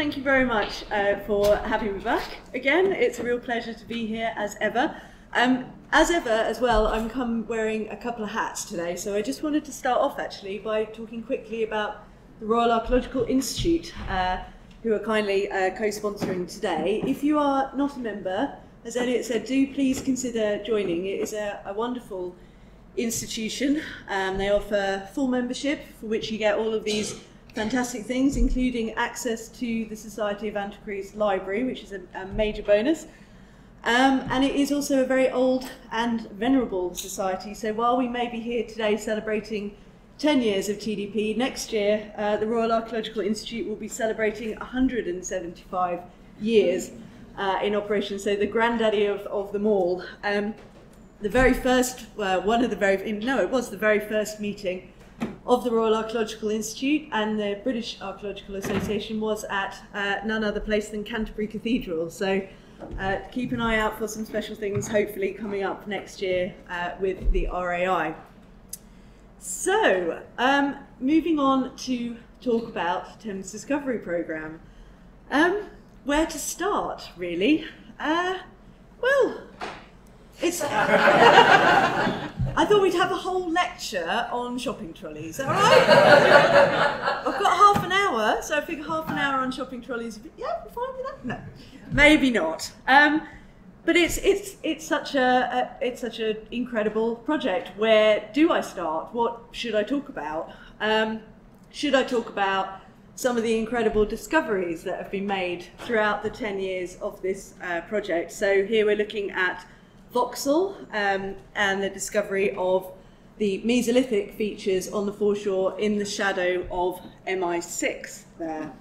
Thank you very much uh, for having me back again. It's a real pleasure to be here as ever. Um, as ever, as well, I'm come wearing a couple of hats today, so I just wanted to start off actually by talking quickly about the Royal Archaeological Institute, uh, who are kindly uh, co-sponsoring today. If you are not a member, as Elliot said, do please consider joining. It is a, a wonderful institution. Um, they offer full membership, for which you get all of these fantastic things, including access to the Society of Antiquaries library, which is a, a major bonus. Um, and it is also a very old and venerable society. So while we may be here today celebrating 10 years of TDP, next year uh, the Royal Archaeological Institute will be celebrating 175 years uh, in operation. So the granddaddy of, of them all. Um, the very first, uh, one of the very, no, it was the very first meeting of the Royal Archaeological Institute and the British Archaeological Association was at uh, none other place than Canterbury Cathedral. So uh, keep an eye out for some special things hopefully coming up next year uh, with the RAI. So, um, moving on to talk about Thames Discovery Programme. Um, where to start, really? Uh, well, it's. I thought we'd have a whole lecture on shopping trolleys. Is that right? I've got half an hour, so I figure half an hour on shopping trolleys. Yeah, we're fine with that. No, maybe not. Um, but it's it's it's such a, a it's such an incredible project. Where do I start? What should I talk about? Um, should I talk about some of the incredible discoveries that have been made throughout the 10 years of this uh, project? So here we're looking at Vauxhall um, and the discovery of the Mesolithic features on the foreshore in the shadow of MI6 there.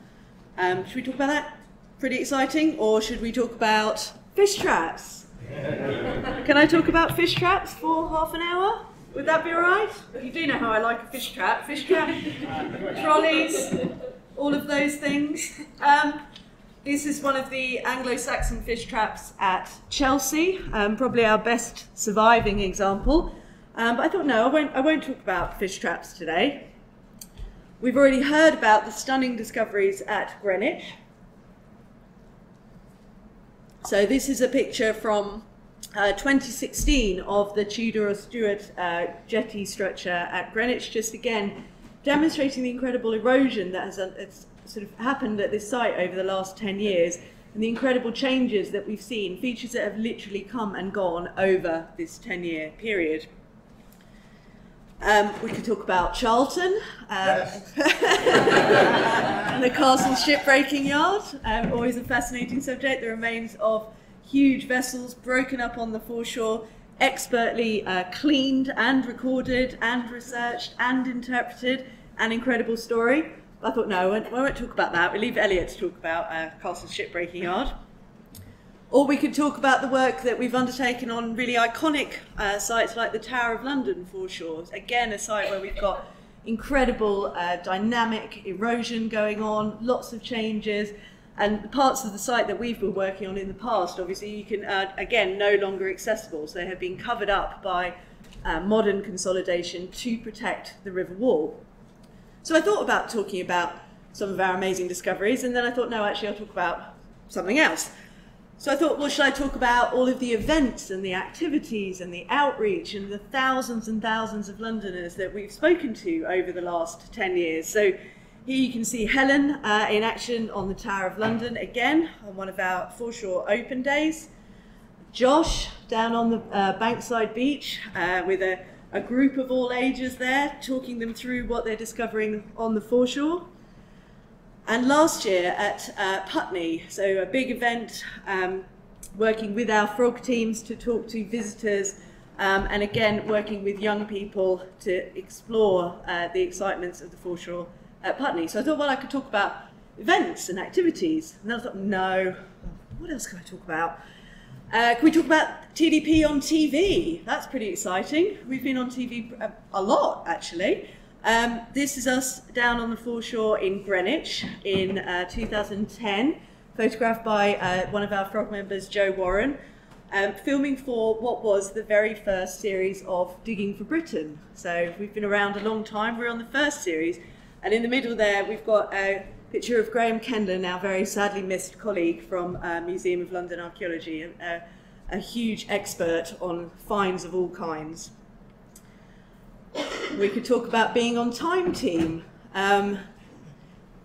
Um, should we talk about that? Pretty exciting. Or should we talk about fish traps? Can I talk about fish traps for half an hour? Would that be all right? You do know how I like a fish trap. Fish trap, trolleys, all of those things. Um, this is one of the Anglo-Saxon fish traps at Chelsea, um, probably our best surviving example. Um, but I thought, no, I won't, I won't talk about fish traps today. We've already heard about the stunning discoveries at Greenwich. So this is a picture from uh, 2016 of the Tudor or Stuart uh, jetty structure at Greenwich, just again demonstrating the incredible erosion that has uh, sort of happened at this site over the last 10 years and the incredible changes that we've seen, features that have literally come and gone over this 10 year period. Um, we could talk about Charlton yes. and the castle shipbreaking yard, um, always a fascinating subject. The remains of huge vessels broken up on the foreshore, expertly uh, cleaned and recorded and researched and interpreted. An incredible story. I thought, no, I won't, talk about that. We'll leave Elliot to talk about uh, Castle Shipbreaking Yard. Or we could talk about the work that we've undertaken on really iconic uh, sites like the Tower of London foreshores. Again, a site where we've got incredible uh, dynamic erosion going on, lots of changes, and parts of the site that we've been working on in the past, obviously, you can, uh, again, no longer accessible. So they have been covered up by uh, modern consolidation to protect the river wall. So I thought about talking about some of our amazing discoveries, and then I thought, no, actually, I'll talk about something else. So I thought, well, should I talk about all of the events and the activities and the outreach and the thousands and thousands of Londoners that we've spoken to over the last 10 years? So here you can see Helen uh, in action on the Tower of London again on one of our foreshore open days. Josh down on the uh, Bankside Beach uh, with a a group of all ages there, talking them through what they're discovering on the foreshore. And last year at uh, Putney, so a big event um, working with our frog teams to talk to visitors um, and again working with young people to explore uh, the excitements of the foreshore at Putney. So I thought, well, I could talk about events and activities. And then I thought, no, what else can I talk about? Uh, can we talk about TDP on TV? That's pretty exciting. We've been on TV a, a lot, actually. Um, this is us down on the foreshore in Greenwich in uh, 2010, photographed by uh, one of our frog members, Joe Warren, um, filming for what was the very first series of Digging for Britain. So we've been around a long time. We're on the first series, And in the middle there, we've got a picture of Graham Kendler, now very sadly missed colleague from uh, Museum of London Archaeology, a, a huge expert on finds of all kinds. We could talk about being on Time Team. Um,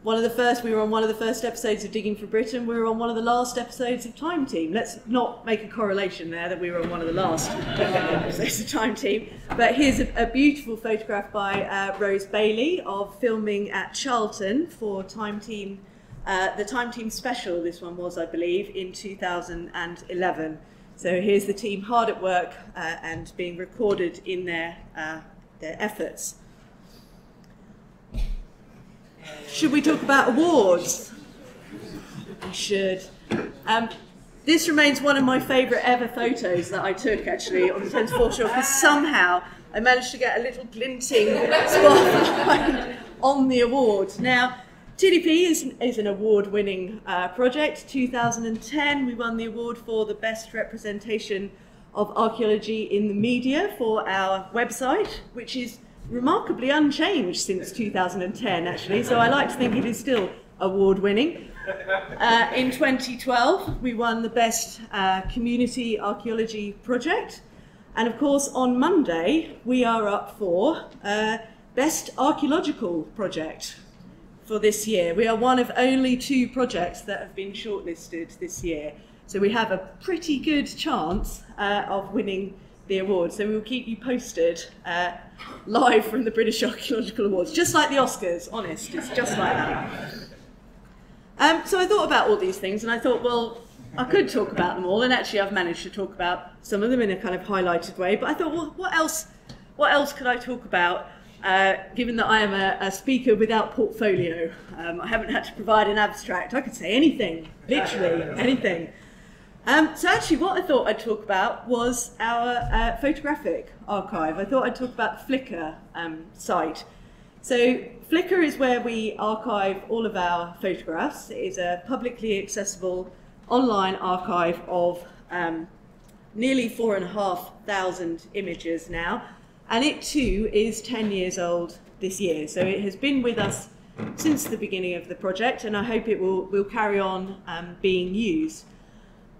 one of the first, we were on one of the first episodes of Digging for Britain. We were on one of the last episodes of Time Team. Let's not make a correlation there that we were on one of the last episodes of Time Team. But here's a, a beautiful photograph by uh, Rose Bailey of filming at Charlton for Time Team, uh, the Time Team special. This one was, I believe, in 2011. So here's the team hard at work uh, and being recorded in their uh, their efforts. Should we talk about awards? We should. Um, this remains one of my favourite ever photos that I took actually on the Thames foreshore because somehow I managed to get a little glinting spotlight on the award. Now, TDP is, is an award winning uh, project. 2010, we won the award for the best representation of archaeology in the media for our website, which is remarkably unchanged since 2010, actually. So I like to think it is still award winning. Uh, in 2012, we won the Best uh, Community Archaeology Project. And of course, on Monday, we are up for uh, Best Archaeological Project for this year. We are one of only two projects that have been shortlisted this year. So we have a pretty good chance uh, of winning the award. So we will keep you posted uh, live from the British Archaeological Awards, just like the Oscars, honest, it's just like that. Um, so I thought about all these things and I thought, well, I could talk about them all, and actually I've managed to talk about some of them in a kind of highlighted way, but I thought, well, what else, what else could I talk about uh, given that I am a, a speaker without portfolio, um, I haven't had to provide an abstract. I could say anything, literally anything. Um, so actually, what I thought I'd talk about was our uh, photographic archive. I thought I'd talk about the Flickr um, site. So Flickr is where we archive all of our photographs. It is a publicly accessible online archive of um, nearly four and a half thousand images now. And it too is 10 years old this year. So it has been with us since the beginning of the project, and I hope it will, will carry on um, being used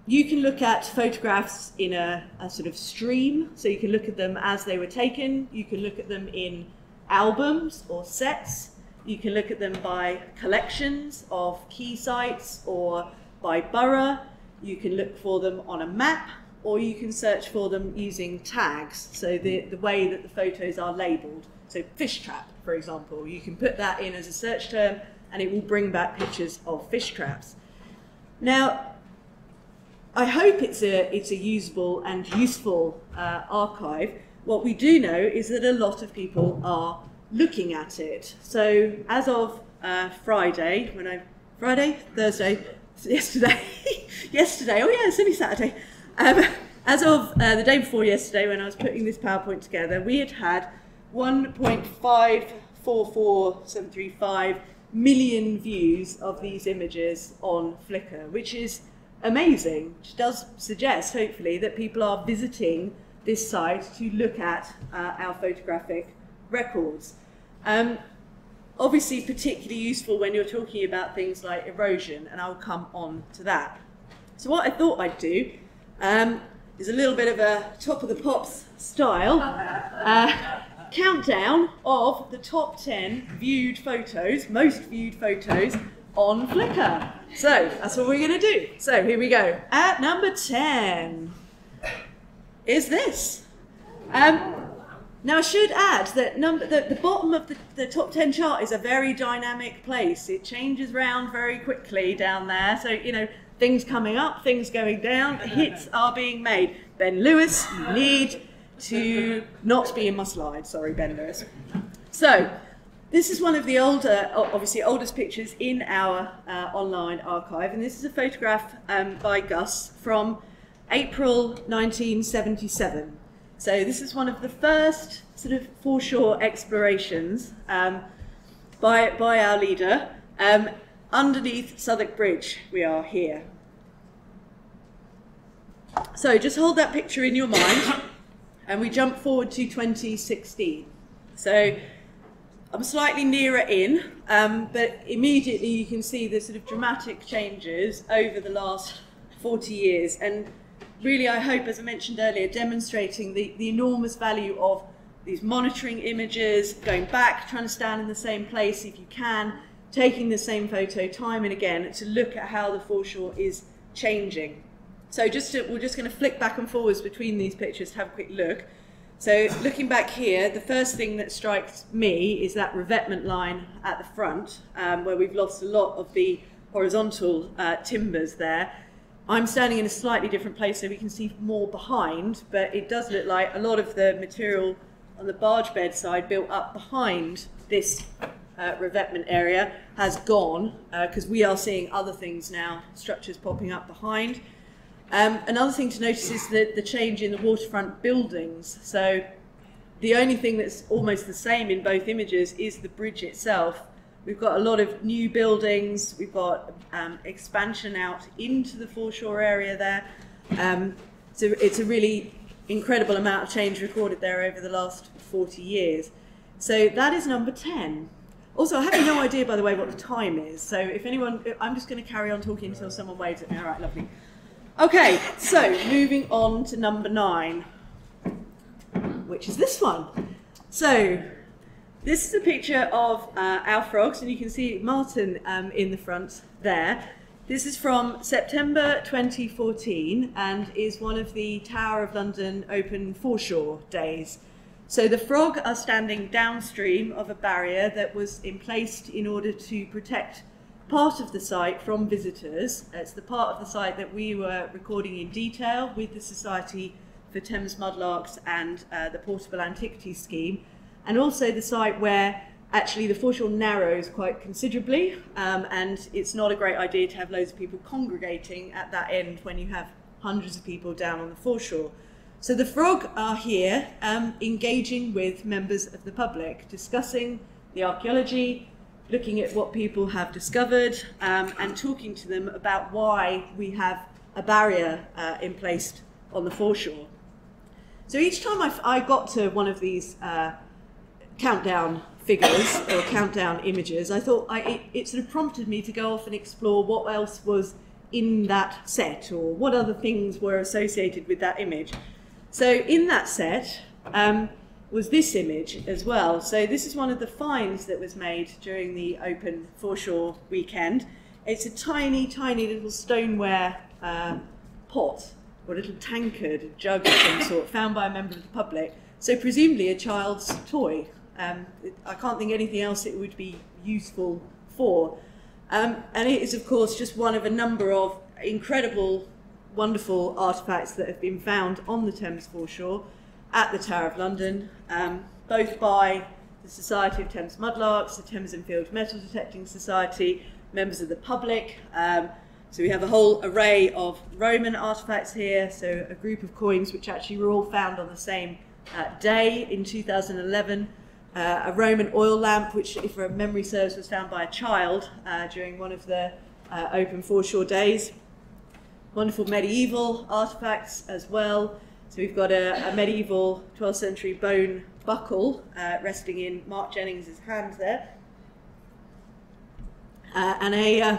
you can look at photographs in a, a, sort of stream, so you can look at them as they were taken, you can look at them in albums or sets, you can look at them by collections of key sites or by borough, you can look for them on a map, or you can search for them using tags, so the, the way that the photos are labelled. So fish trap, for example, you can put that in as a search term and it will bring back pictures of fish traps. Now, I hope it's a, it's a usable and useful uh, archive. What we do know is that a lot of people are looking at it. So as of uh, Friday, when I Friday, Thursday, yesterday, yesterday. Oh yeah, it's only Saturday. Um, as of uh, the day before yesterday, when I was putting this PowerPoint together, we had had 1.544735 million views of these images on Flickr, which is amazing, which does suggest, hopefully, that people are visiting this site to look at uh, our photographic records. Um, obviously, particularly useful when you're talking about things like erosion, and I'll come on to that. So, what I thought I'd do um, is a little bit of a top of the pops style uh, countdown of the top 10 viewed photos, most viewed photos on Flickr. So that's what we're going to do. So here we go. At number 10 is this. Um, now I should add that number, the, the bottom of the, the top 10 chart is a very dynamic place. It changes around very quickly down there. So, you know, things coming up, things going down, hits are being made. Ben Lewis, you need to not be in my slide. Sorry, Ben Lewis. So, this is one of the older, obviously oldest pictures in our uh, online archive, and this is a photograph um, by Gus from April 1977. So this is one of the first sort of foreshore explorations um, by, by our leader. Um, underneath Southwark Bridge, we are here. So just hold that picture in your mind, and we jump forward to 2016. So I'm slightly nearer in, um, but immediately you can see the sort of dramatic changes over the last 40 years. And really, I hope, as I mentioned earlier, demonstrating the, the enormous value of these monitoring images, going back, trying to stand in the same place if you can, taking the same photo time and again to look at how the foreshore is changing. So just to, we're just going to flick back and forwards between these pictures to have a quick look. So looking back here, the first thing that strikes me is that revetment line at the front, um, where we've lost a lot of the horizontal uh, timbers there. I'm standing in a slightly different place so we can see more behind, but it does look like a lot of the material on the barge bed side built up behind this uh, revetment area has gone because uh, we are seeing other things now, structures popping up behind. Um, another thing to notice is that the change in the waterfront buildings. So the only thing that's almost the same in both images is the bridge itself. We've got a lot of new buildings. We've got um, expansion out into the foreshore area there. Um, so it's a really incredible amount of change recorded there over the last 40 years. So that is number 10. Also, I have no idea, by the way, what the time is. So if anyone, I'm just going to carry on talking until someone waves at me. All right, lovely. Okay, so moving on to number nine, which is this one. So this is a picture of uh, our frogs, and you can see Martin um, in the front there. This is from September 2014 and is one of the Tower of London Open Foreshore days. So the frog are standing downstream of a barrier that was in place in order to protect part of the site from visitors. It's the part of the site that we were recording in detail with the Society for Thames Mudlarks and uh, the Portable Antiquities Scheme, and also the site where actually the foreshore narrows quite considerably, um, and it's not a great idea to have loads of people congregating at that end when you have hundreds of people down on the foreshore. So the frog are here um, engaging with members of the public, discussing the archaeology, looking at what people have discovered um, and talking to them about why we have a barrier uh, in place on the foreshore. So each time I, got to one of these uh, countdown figures or countdown images, I thought I, it, it sort of prompted me to go off and explore what else was in that set or what other things were associated with that image. So in that set, um, was this image as well. So this is one of the finds that was made during the Open Foreshore weekend. It's a tiny, tiny little stoneware uh, pot or a little tankard, jug of some sort, found by a member of the public. So presumably a child's toy. Um, it, I can't think anything else it would be useful for. Um, and it is, of course, just one of a number of incredible, wonderful artefacts that have been found on the Thames foreshore at the Tower of London, um, both by the Society of Thames Mudlarks, the Thames and Field Metal Detecting Society, members of the public. Um, so we have a whole array of Roman artifacts here, so a group of coins which actually were all found on the same uh, day in 2011. Uh, a Roman oil lamp, which, if a memory serves, was found by a child uh, during one of the uh, open foreshore days. Wonderful medieval artifacts as well. So we've got a, a medieval 12th century bone buckle uh, resting in Mark Jennings' hand there. Uh, and a, uh,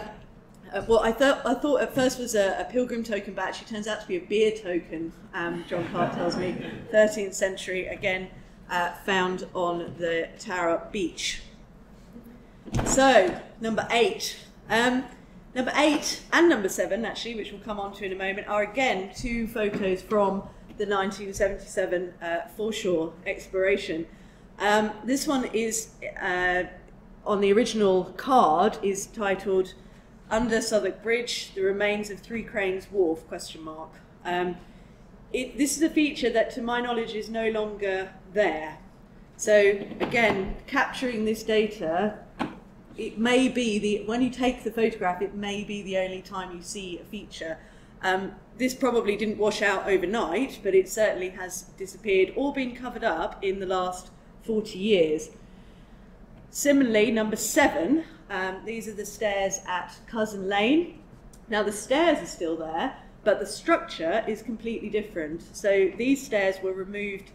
uh, what I thought, I thought at first was a, a, pilgrim token, but actually turns out to be a beer token, um, John Clark tells me, 13th century, again uh, found on the Tower beach. So, number eight. Um, number eight and number seven, actually, which we'll come on to in a moment, are again two photos from the 1977 uh, foreshore exploration. Um, this one is uh, on the original card is titled "Under Southwark Bridge: The Remains of Three Cranes Wharf?" Question mark. Um, this is a feature that, to my knowledge, is no longer there. So again, capturing this data, it may be the when you take the photograph, it may be the only time you see a feature. Um, this probably didn't wash out overnight, but it certainly has disappeared or been covered up in the last 40 years. Similarly, number seven, um, these are the stairs at Cousin Lane. Now, the stairs are still there, but the structure is completely different. So, these stairs were removed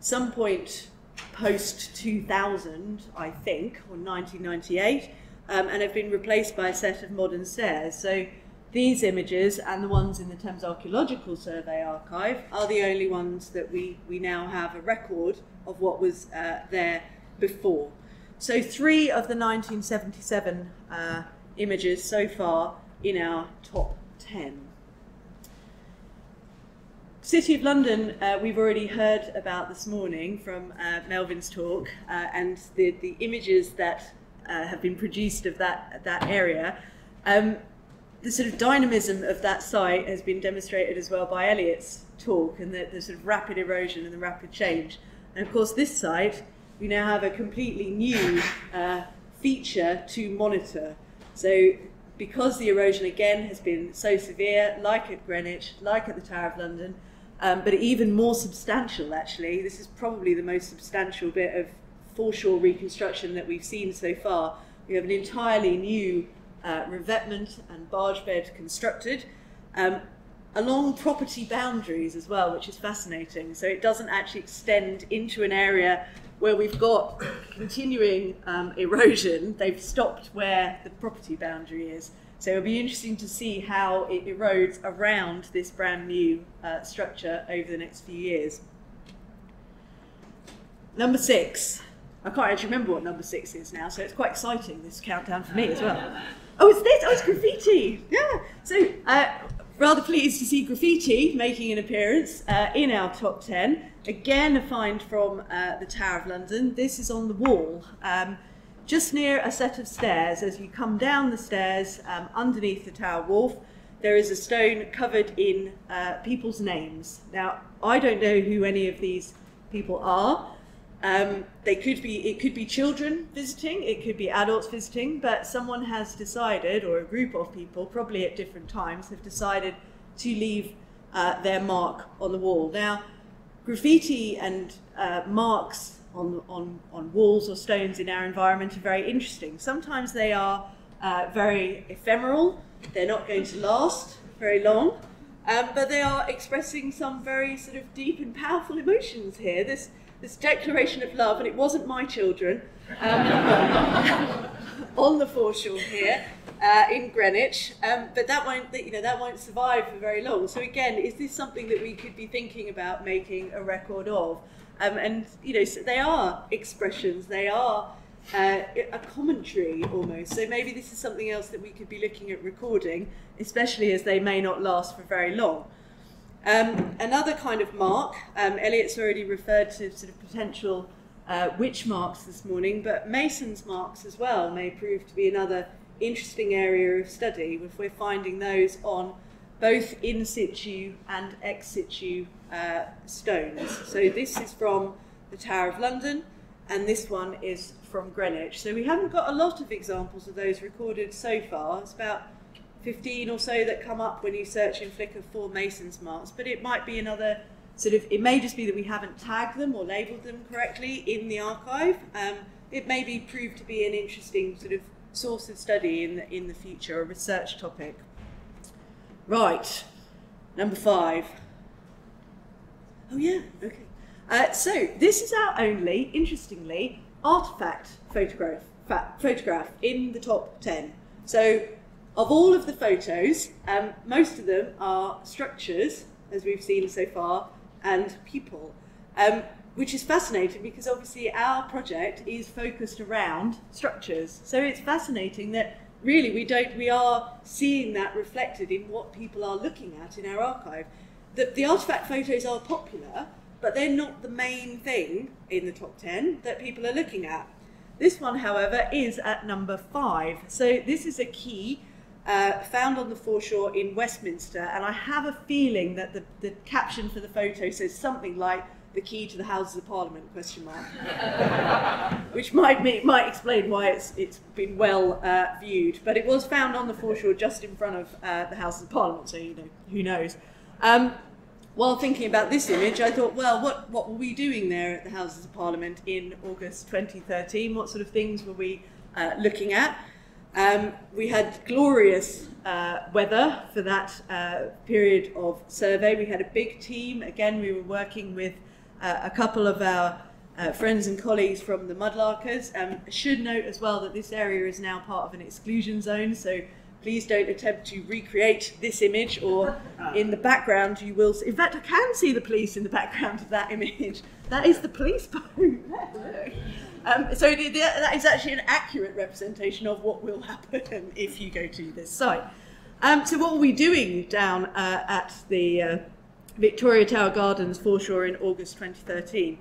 some point post 2000, I think, or 1998, um, and have been replaced by a set of modern stairs. So these images and the ones in the Thames Archaeological Survey archive are the only ones that we, we now have a record of what was uh, there before. So three of the 1977 uh, images so far in our top 10. City of London, uh, we've already heard about this morning from uh, Melvin's talk, uh, and the, the images that uh, have been produced of that, that area. Um, the sort of dynamism of that site has been demonstrated as well by Elliot's talk, and the, the sort of rapid erosion and the rapid change. And of course, this site, we now have a completely new uh, feature to monitor. So because the erosion again has been so severe, like at Greenwich, like at the Tower of London, um, but even more substantial actually. This is probably the most substantial bit of foreshore reconstruction that we've seen so far. We have an entirely new uh, revetment and barge bed constructed um, along property boundaries as well, which is fascinating. So it doesn't actually extend into an area where we've got continuing um, erosion. They've stopped where the property boundary is. So it'll be interesting to see how it erodes around this brand new uh, structure over the next few years. Number six. I can't actually remember what number six is now, so it's quite exciting, this countdown for me as well. Oh, it's this! Oh, it's graffiti! Yeah! So, uh, rather pleased to see graffiti making an appearance uh, in our top 10. Again, a find from uh, the Tower of London. This is on the wall. Um, just near a set of stairs, as you come down the stairs um, underneath the Tower Wharf, there is a stone covered in uh, people's names. Now, I don't know who any of these people are. Um, they could be, it could be children visiting, it could be adults visiting, but someone has decided, or a group of people, probably at different times, have decided to leave uh, their mark on the wall. Now, graffiti and uh, marks on, on, on walls or stones in our environment are very interesting. Sometimes they are uh, very ephemeral, they're not going to last very long, um, but they are expressing some very sort of deep and powerful emotions here. This, this declaration of love, and it wasn't my children, um, on the foreshore here. Uh, in Greenwich, um, but that won't, you know, that won't survive for very long. So again, is this something that we could be thinking about making a record of? Um, and, you know, so they are expressions, they are uh, a commentary almost. So maybe this is something else that we could be looking at recording, especially as they may not last for very long. Um, another kind of mark, um, Elliot's already referred to sort of potential uh, witch marks this morning, but Mason's marks as well may prove to be another interesting area of study if we're finding those on both in situ and ex situ uh, stones. So this is from the Tower of London, and this one is from Greenwich. So we haven't got a lot of examples of those recorded so far. It's about 15 or so that come up when you search in Flickr for Mason's marks, but it might be another sort of, it may just be that we haven't tagged them or labelled them correctly in the archive. Um, it may be proved to be an interesting sort of source of study in the, in the future, a research topic. Right, number five. Oh yeah, okay. Uh, so this is our only, interestingly, artifact photograph, photograph in the top 10. So of all of the photos, um, most of them are structures, as we've seen so far, and people, um, which is fascinating because obviously our project is focused around structures. So it's fascinating that really we don't we are seeing that reflected in what people are looking at in our archive. The, the artifact photos are popular, but they're not the main thing in the top 10 that people are looking at. This one, however, is at number five. So this is a key uh, found on the foreshore in Westminster, and I have a feeling that the, the caption for the photo says something like the key to the Houses of Parliament? Question mark. Which might might explain why it's it's been well uh, viewed, but it was found on the foreshore just in front of uh, the Houses of Parliament, so you know who knows. Um, while thinking about this image, I thought, well, what what were we doing there at the Houses of Parliament in August 2013? What sort of things were we uh, looking at? Um, we had glorious uh, weather for that uh, period of survey. We had a big team. Again, we were working with uh, a couple of our uh, friends and colleagues from the Mudlarkers. Um, I should note as well that this area is now part of an exclusion zone, so please don't attempt to recreate this image or in the background you will see. In fact, I can see the police in the background of that image. That is the police boat. Um, so the, the, that is actually an accurate representation of what will happen if you go to this site. Um, so what were we doing down uh, at the uh, Victoria Tower Gardens foreshore in August 2013?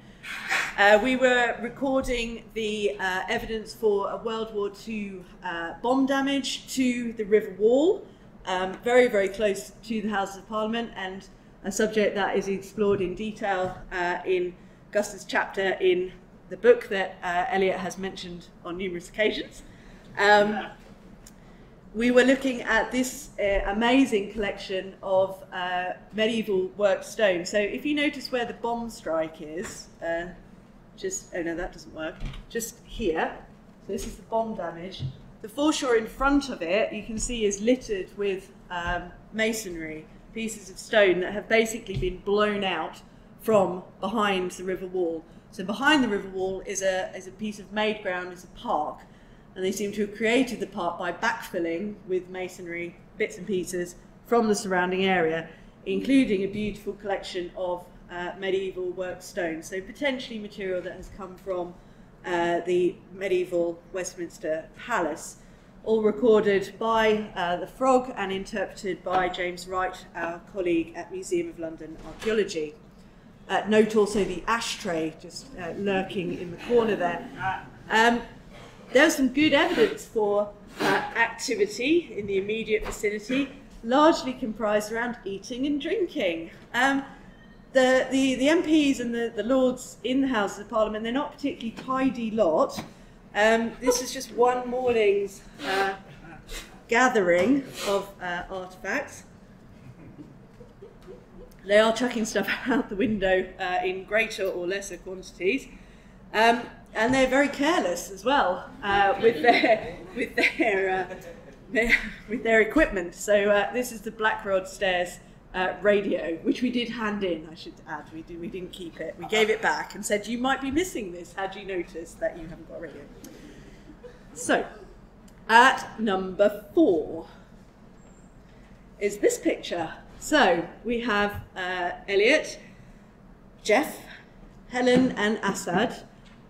Uh, we were recording the uh, evidence for a World War II uh, bomb damage to the river wall, um, very, very close to the Houses of Parliament, and a subject that is explored in detail uh, in Gus's chapter in the book that uh, Elliot has mentioned on numerous occasions. Um, we were looking at this uh, amazing collection of uh, medieval work stone. So if you notice where the bomb strike is, uh, just, oh no, that doesn't work, just here, so this is the bomb damage. The foreshore in front of it, you can see, is littered with um, masonry, pieces of stone that have basically been blown out from behind the river wall. So behind the river wall is a, is a piece of made ground, is a park, and they seem to have created the park by backfilling with masonry bits and pieces from the surrounding area, including a beautiful collection of uh, medieval work stone. So potentially material that has come from uh, the medieval Westminster Palace, all recorded by uh, the Frog and interpreted by James Wright, our colleague at Museum of London Archaeology. Uh, note also the ashtray just uh, lurking in the corner there. Um, there's some good evidence for uh, activity in the immediate vicinity, largely comprised around eating and drinking. Um, the, the, the MPs and the, the Lords in the Houses of Parliament, they're not particularly tidy lot. Um, this is just one morning's uh, gathering of uh, artefacts. They are chucking stuff out the window uh, in greater or lesser quantities. Um, and they're very careless as well uh, with their with their, uh, with their equipment. So uh, this is the Blackrod Stairs uh, radio, which we did hand in. I should add, we did, we didn't keep it. We gave it back and said you might be missing this had you noticed that you haven't got a radio. So at number four is this picture. So we have uh, Elliot, Jeff, Helen, and Assad.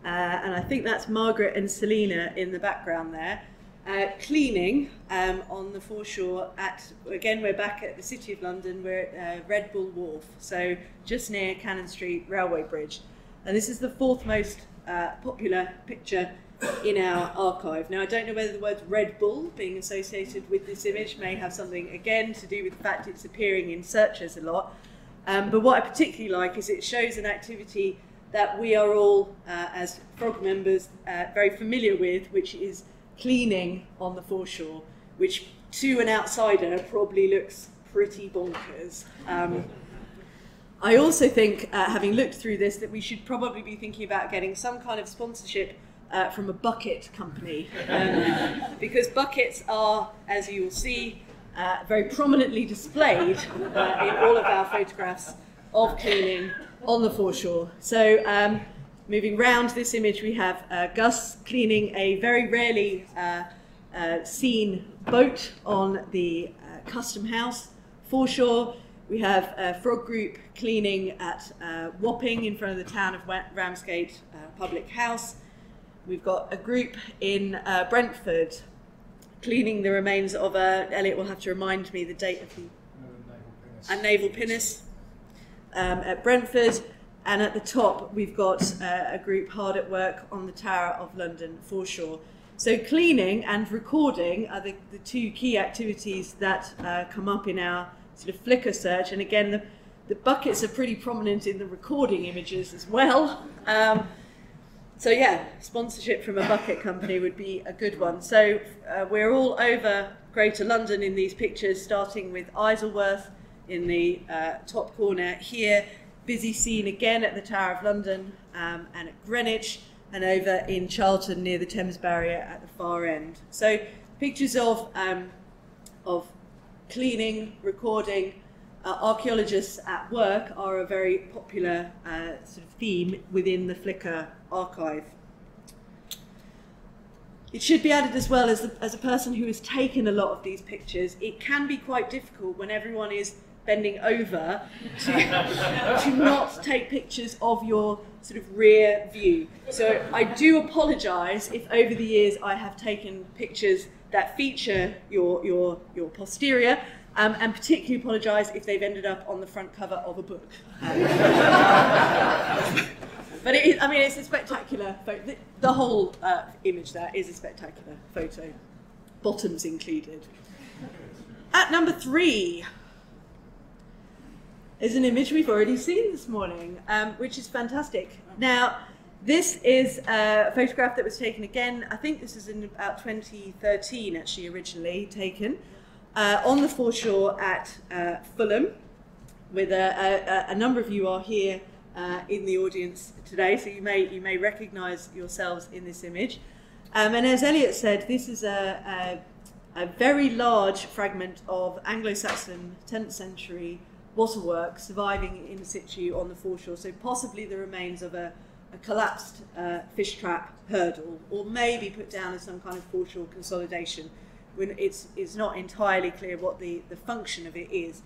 Uh, and I think that's Margaret and Selina in the background there, uh, cleaning um, on the foreshore at, again, we're back at the City of London, we're at uh, Red Bull Wharf, so just near Cannon Street Railway Bridge. And this is the fourth most uh, popular picture in our archive. Now, I don't know whether the word Red Bull being associated with this image may have something, again, to do with the fact it's appearing in searches a lot. Um, but what I particularly like is it shows an activity that we are all, uh, as frog members, uh, very familiar with, which is cleaning on the foreshore, which to an outsider probably looks pretty bonkers. Um, I also think, uh, having looked through this, that we should probably be thinking about getting some kind of sponsorship uh, from a bucket company, um, because buckets are, as you will see, uh, very prominently displayed uh, in all of our photographs of cleaning on the foreshore. So um, moving round this image, we have uh, Gus cleaning a very rarely uh, uh, seen boat on the Custom House foreshore. We have a frog group cleaning at Wapping in front of the town of Ramsgate Public House. We've got a group in Brentford cleaning the remains of a, Elliot will have to remind me the date of the, a naval pinnace um, at Brentford. And at the top, we've got uh, a group hard at work on the Tower of London foreshore. So cleaning and recording are the, the two key activities that uh, come up in our sort of Flickr search. And again, the, the buckets are pretty prominent in the recording images as well. Um, so yeah, sponsorship from a bucket company would be a good one. So uh, we're all over Greater London in these pictures, starting with Isleworth, in the uh, top corner here. Busy scene again at the Tower of London um, and at Greenwich and over in Charlton near the Thames Barrier at the far end. So pictures of, um, of cleaning, recording, uh, archaeologists at work are a very popular uh, sort of theme within the Flickr archive. It should be added as well as, the, as a person who has taken a lot of these pictures, it can be quite difficult when everyone is bending over to, to not take pictures of your sort of rear view. So I do apologise if over the years I have taken pictures that feature your, your, your posterior, um, and particularly apologise if they've ended up on the front cover of a book. but it is, I mean, it's a spectacular photo. The, whole uh, image there is a spectacular photo, bottoms included. At number three is an image we've already seen this morning, um, which is fantastic. Now, this is a photograph that was taken again, I think this is in about 2013 actually originally taken, uh, on the foreshore at uh, Fulham, with a, a, a, number of you are here uh, in the audience today, so you may, you may recognise yourselves in this image. Um, and as Elliot said, this is a, a, a very large fragment of Anglo-Saxon 10th century waterwork surviving in situ on the foreshore, so possibly the remains of a, a collapsed uh, fish trap hurdle, or maybe put down as some kind of foreshore consolidation. When it's, it's not entirely clear what the, the function of it is.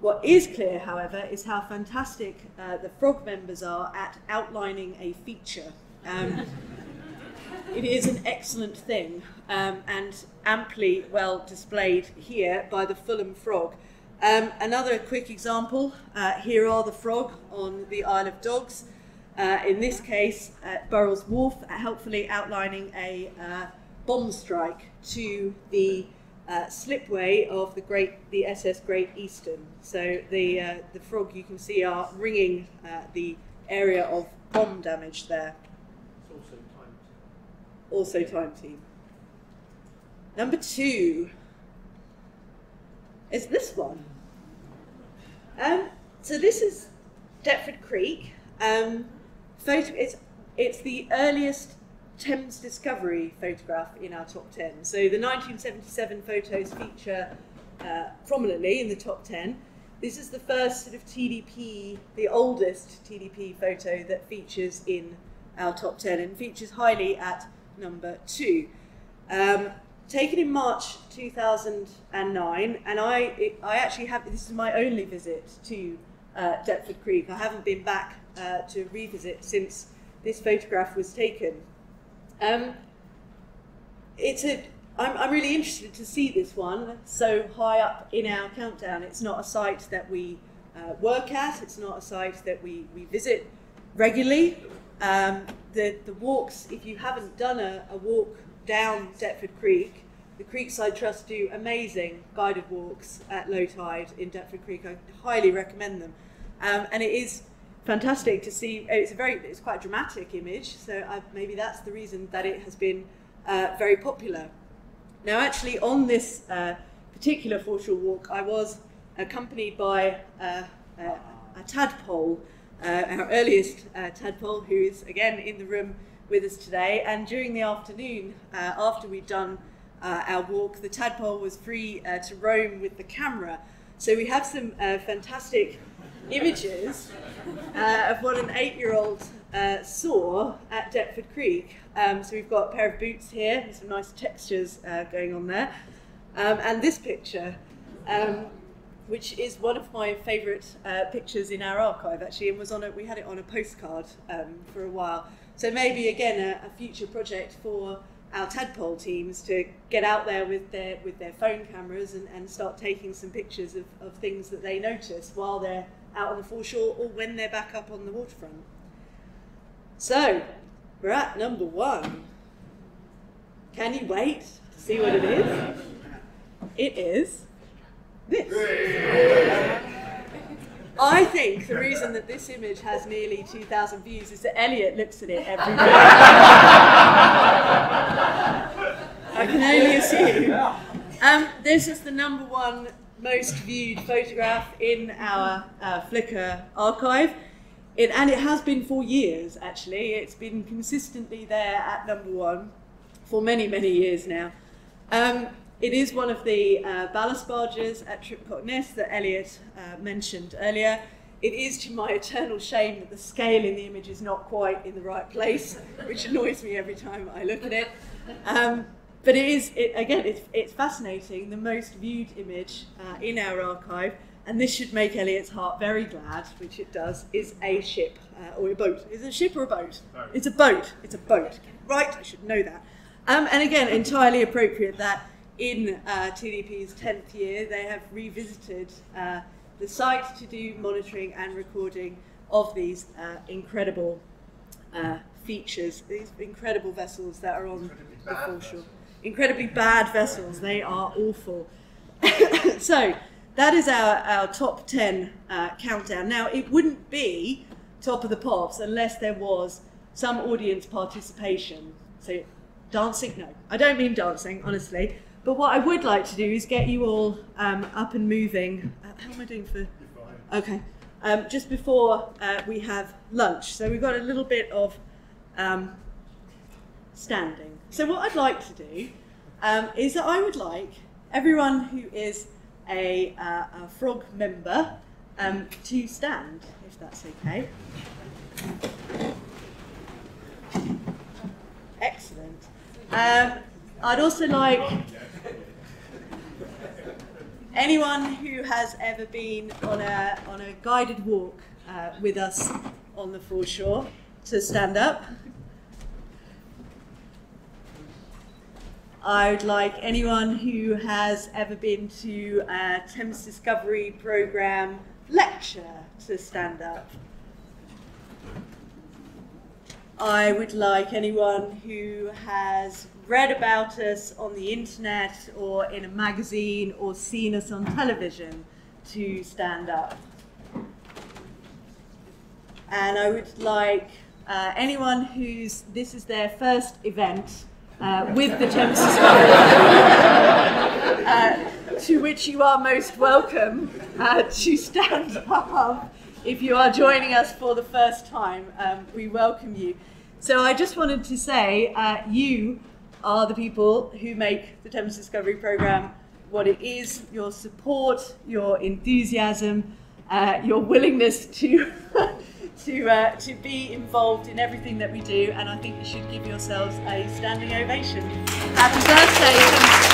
What is clear, however, is how fantastic uh, the frog members are at outlining a feature. Um, it is an excellent thing um, and amply well displayed here by the Fulham frog. Um, another quick example, uh, here are the frog on the Isle of Dogs. Uh, in this case, at Burrell's Wharf, helpfully outlining a uh, bomb strike to the uh, slipway of the great the SS Great Eastern. So the uh, the frog you can see are ringing uh, the area of bomb damage there. It's also time team. Also time team. Number two is this one. Um, so this is Deptford Creek. Um, photo, it's it's the earliest Thames Discovery photograph in our top 10. So the 1977 photos feature uh, prominently in the top 10. This is the first sort of TDP, the oldest TDP photo that features in our top 10 and features highly at number two. Um, taken in March 2009, and I, it, I actually have, this is my only visit to uh, Deptford Creek. I haven't been back uh, to revisit since this photograph was taken. Um, it's a. I'm, I'm really interested to see this one so high up in our countdown. It's not a site that we uh, work at. It's not a site that we, we visit regularly. Um, the, the walks, if you haven't done a, a walk down Deptford Creek, the Creekside Trust do amazing guided walks at low tide in Deptford Creek. I highly recommend them. Um, and it is fantastic to see. It's a very, it's quite a dramatic image, so uh, maybe that's the reason that it has been uh, very popular. Now, actually, on this uh, particular foreshore walk, I was accompanied by uh, a tadpole, uh, our earliest uh, tadpole, who is again in the room with us today. And during the afternoon, after we'd done our walk, the tadpole was free to roam with the camera. So we have some fantastic images uh, of what an eight-year-old uh, saw at Deptford Creek. Um, so we've got a pair of boots here, some nice textures uh, going on there. Um, and this picture, um, which is one of my favourite uh, pictures in our archive actually, and was on a, we had it on a postcard um, for a while. So maybe again a, a future project for our tadpole teams to get out there with their with their phone cameras and, and start taking some pictures of, of things that they notice while they're out on the foreshore or when they're back up on the waterfront. So, we're at number one. Can you wait to see what it is? It is this. I think the reason that this image has nearly 2,000 views is that Elliot looks at it every day. I can only assume. Um, this is the number one most viewed photograph in our uh, Flickr archive. It, and it has been for years, actually. It's been consistently there at number one for many, many years now. Um, it is one of the uh, ballast barges at Tripcock Ness that Elliot uh, mentioned earlier. It is to my eternal shame that the scale in the image is not quite in the right place, which annoys me every time I look at it. Um, but it is, it, again, it's, it's fascinating, the most viewed image uh, in our archive, and this should make Elliot's heart very glad, which it does, is a ship uh, or a boat. Is it a ship or a boat? It's a boat. It's a boat. Right, I should know that. Um, and again, entirely appropriate that in uh, TDP's 10th year, they have revisited uh, the site to do monitoring and recording of these uh, incredible uh, features, these incredible vessels that are on the foreshore. vessels. Incredibly bad vessels, they are awful. so, that is our, our top 10 uh, countdown. Now, it wouldn't be top of the pops unless there was some audience participation. So, dancing, no, I don't mean dancing, honestly. But what I would like to do is get you all um, up and moving. Uh, how am I doing for? Okay. Um, just before uh, we have lunch. So we've got a little bit of um, standing. So what I'd like to do um, is that I would like everyone who is a, uh, a frog member um, to stand, if that's okay. Excellent. Um, I'd also like anyone who has ever been on a on a guided walk uh, with us on the foreshore to stand up. I would like anyone who has ever been to a Thames Discovery Programme lecture to stand up. I would like anyone who has read about us on the internet or in a magazine or seen us on television to stand up. And I would like uh, anyone who's this is their first event uh, with the Thames Discovery, uh, to which you are most welcome uh, to stand up if you are joining us for the first time. Um, we welcome you. So I just wanted to say, uh, you are the people who make the Thames Discovery Programme what it is. Your support, your enthusiasm, uh, your willingness to to uh, to be involved in everything that we do, and I think you should give yourselves a standing ovation. Happy birthday!